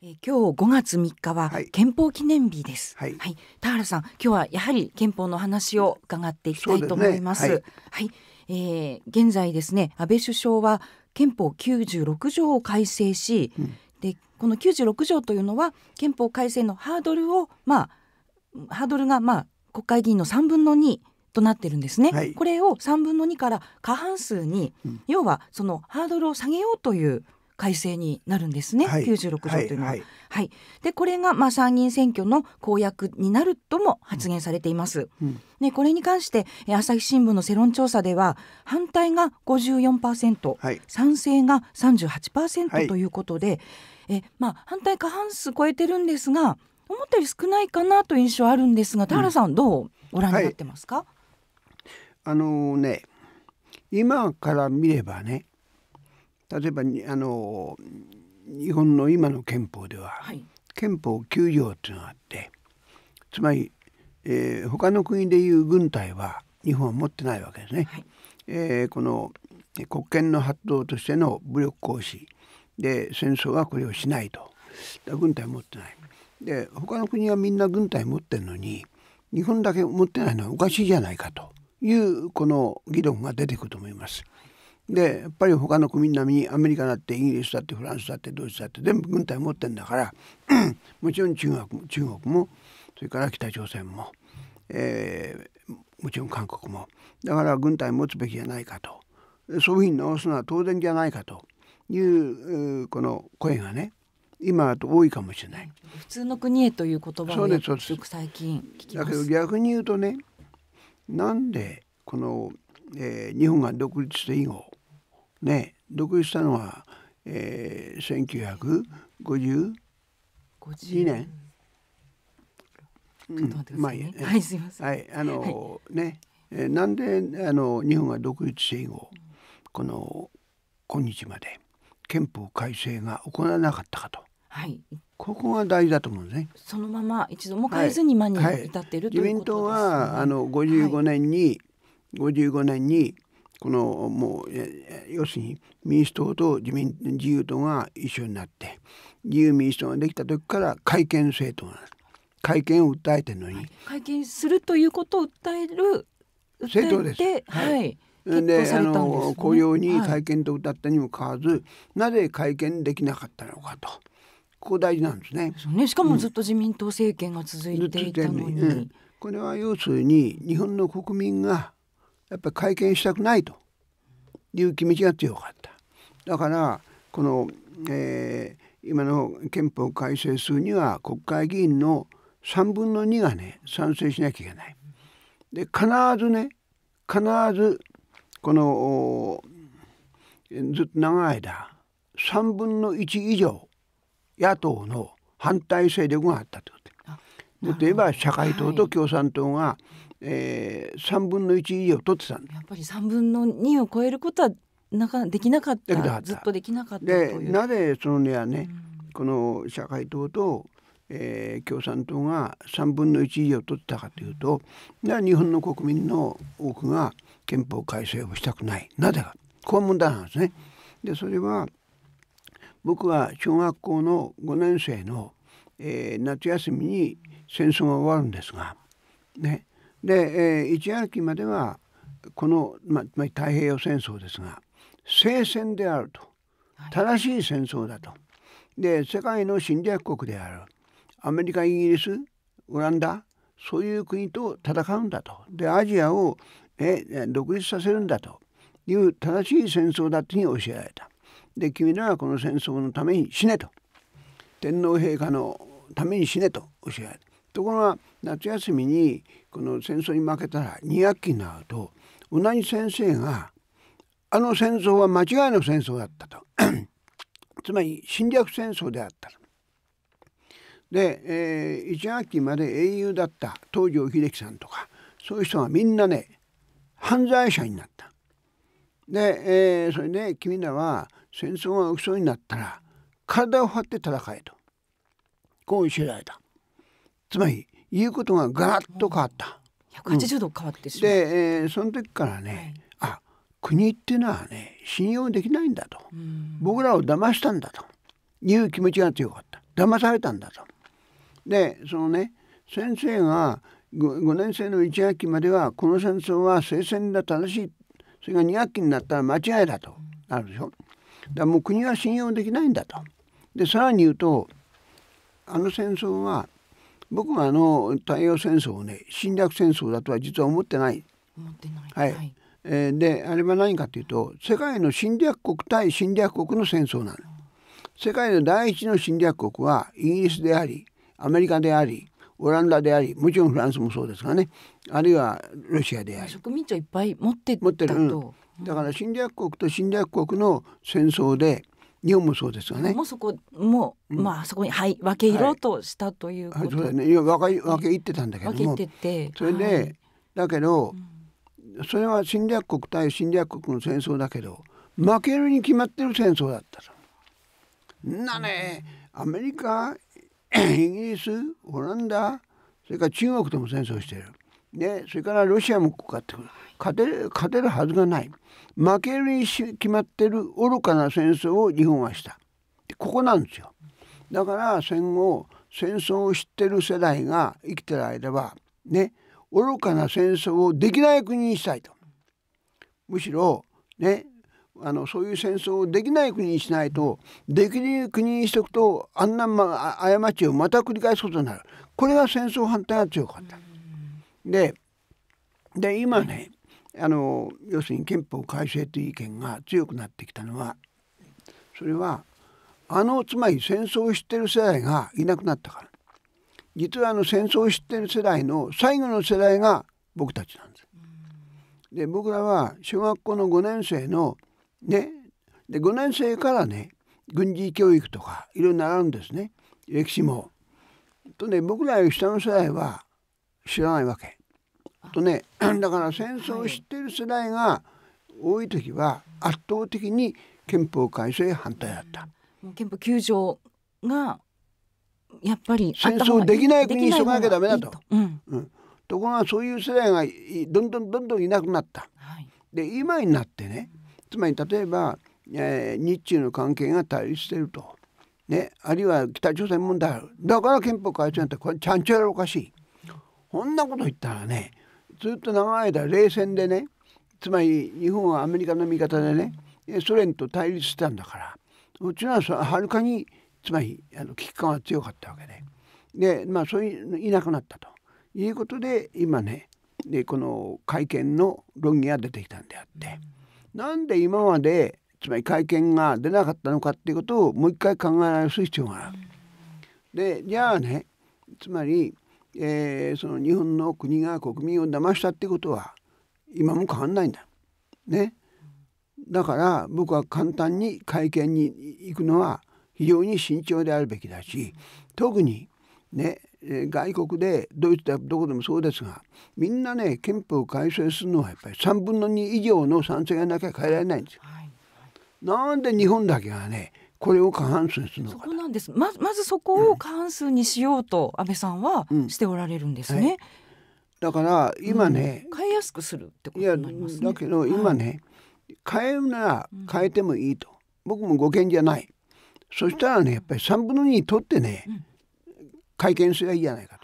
えー今日5月3日ははい。憲法記念日です。はい。田原さん、今日はやはり憲法の話を伺っていきたいと思います。そうですはい、えー現在ですね、安倍首相は憲法96条を改正し、うん。でこの96条というのは憲法改正のハードルをまあハードルがまあ国会議員の3分の2となってるんですね。はい。これを3分の2から過半数に、うん。要はそのハードルを下げようという改正になるんですね。はい。96条というのは。はい。はい、でこれがまあ参議院選挙の公約になるとも発言されています。うん。ね、これに関してえ朝日新聞の世論調査では反対が54%、はい。賛成がは38%い。ということで、えまあ、反対過半数超えてるんですが思ったより少ないかなという印象あるんですが田原さんどうご覧になってますか、あのね今から見ればね例えばにあの日本の今の憲法でははい憲法9条っていうのがあってつまり、えー他の国でいう軍隊は日本は持ってないわけですね。はいえーこのえー国権の発動としての武力行使で戦争はこれをしないと軍隊持ってないで他の国はみんな軍隊持ってるのに日本だけ持ってないのはおかしいじゃないかというこの議論が出てくると思います。でやっぱり他の国並みにアメリカだってイギリスだってフランスだってドイツだって全部軍隊持ってるんだから もちろん中国も中国もそれから北朝鮮も、えーもちろん韓国もだから軍隊持つべきじゃないかとそういうふうに直すのは当然じゃないかといううこの声がね今だと多いかもしれない。普通の国へという言葉をよく最近聞きだけど。逆に言うとねなんでこの、えー日本が独立して以後ね独立したのは、えー、1952 50年。ちょっと待ってくださいね。まあはい、すみません。はいあの、ね、えーなんであの日本が独立して以後この今日まで憲法改正が行われなかったかと。はい、ここが大事だと思うんですね。そのまま一度も変えずに今にはい至っていると自民いうことです、ね。党はあの55年に、55年にこのもうえ要するに民主党と自民自由党が一緒になって自由民主党ができた時から改憲政党なんです。改憲を訴えてるのに、会見するということを訴える政党です。はい。はい、決でね。の公用にはい。改憲と歌ったにもかかわらず、なぜ改憲できなかったのかと。ここ大事なんですね。そうね、しかもずっと自民党政権が続いていたのに、うん。これは要するに日本の国民がやっぱり改憲したくないという気持ちが強かっただからこの、えー今の憲法改正するには国会議員の3分の2がね賛成しなきゃいけない。で必ずね必ずこのずっと長い間3分の1以上野党の反対勢力があったということあもっと言えば社会党はい。と共産党が、えー、3分の1以上取ってたやっぱり三分の二を超えることはなかできなかった。できなかった。ずっとできなかったという。でなぜそのねはね、うんこの社会党と、えー共産党が3分の1以上取ってたかというとなぜ日本の国民の多くが憲法改正をしたくない。なぜか。こういう問題なんですね。でそれは僕は小学校の5年生の、えー夏休みに戦争が終わるんですが、ね、で、えー1学期まではこの、まつまり太平洋戦争ですが聖戦であると。正しい戦争だと。で世界の侵略国である。アメリカイギリスオランダそういう国と戦うんだと。でアジアをええ独立させるんだと。いう正しい戦争だというふうに教えられた。で君らはこの戦争のために死ねと。天皇陛下のために死ねと教えられた。ところが夏休みにこの戦争に負けたら2学期になると同じ先生があの戦争は間違いの戦争だったと つまり侵略戦争であったで、えー、1学期まで英雄だった東條英機さんとかそういう人がみんなね犯罪者になった。で、えーそれで君らは戦争が起きそうになったら体を張って戦えとこう教えられた。つまり言うことがガラッと変わった。180度変わってしまう。で、えーその時からね、あ国っていうのはね信用できないんだと。うん僕らを騙したんだという気持ちが強かった騙されたんだと。でそのね先生が 5, 5年生の1学期まではこの戦争は聖戦だ正しいそれが2学期になったら間違いだとなるでしょ。だからもう国は信用できないんだと。でさらに言うとあの戦争は僕があの太陽戦争をね侵略戦争だとは実は思ってない。思ってない。はい。えー、であれは何かというと世界の侵略国対侵略国の戦争なの。世界の第一の侵略国はイギリスでありアメリカでありオランダでありもちろんフランスもそうですがねあるいはロシアであり植民地をいっぱい持って持ってる、うん、だから侵略国と侵略国の戦争で日本もそうですがね。もうそこもう、うん、まあそこにはい分け入ろうとしたということ、はい、そうだね。いや分け分け入ってたんだけども。分けてそれで、はい、だけど、うん、それは侵略国対侵略国の戦争だけど負けるに決まってる戦争だったと。なね、アメリカ イギリスオランダそれから中国とも戦争してる。でそれからロシアもかかってくる勝てる勝てるはずがない。負けるに決まってる愚かな戦争を日本はした。ここなんですよ。だから戦後戦争を知ってる世代が生きてる間はね愚かな戦争をできない国にしたいと。むしろねあのそういう戦争をできない国にしないとできる国にしておくとあんな、ま、過ちをまた繰り返すことになる。これが戦争反対が強かった。でで今ねあの要するに憲法改正という意見が強くなってきたのはそれはあのつまり戦争を知ってる世代がいなくなったから実はあの戦争を知ってる世代の最後の世代が僕たちなんです。で僕らは小学校の5年生のねで5年生からね軍事教育とかいろいろ習うんですね歴史も。とね僕らより下の世代は知らないわけ。とね だから戦争を知ってる世代が多い時は圧倒的に憲法改正反対だった。もう憲法9条がやっぱり戦争できない国にしとかなきゃダメだと。うん、うん、ところがそういう世代がどんどんどんどんいなくなった。はい、で今になってねつまり例えば、えー、日中の関係が対立してると。ね、あるいは北朝鮮問題あるだから憲法改正なんてこれちゃんちゃらおかしいこんなこと言ったらねずっと長い間冷戦でねつまり日本はアメリカの味方でねソ連と対立してたんだからうちのははるかにつまりあの危機感は強かったわけで。でまあそういういなくなったと。いうことで今ねでこの会見の論議が出てきたんであって。なんで今までつまり会見が出なかったのかっていうことをもう一回考えられる必要がある。でじゃあねつまり、えー、その日本の国が国民を騙したってことは今も変わんないんだ。ね。だから僕は簡単に会見に行くのは非常に慎重であるべきだし特にね外国でドイツでどこでもそうですがみんなね憲法改正するのはやっぱり3分の2以上の賛成がなきゃ変えられないんですよ。なんで日本だけがねこれを過半数にするのかそこなんです。ままずそこを過半数にしようと安倍さんはしておられるんですね、うんはい、だから今ね、うん、変えやすくするってことになります、ね、だけど今ね、はい、変えるなら変えてもいいと、僕も護憲じゃない。そしたらねやっぱり3分の2取ってね、会見すればいいじゃないか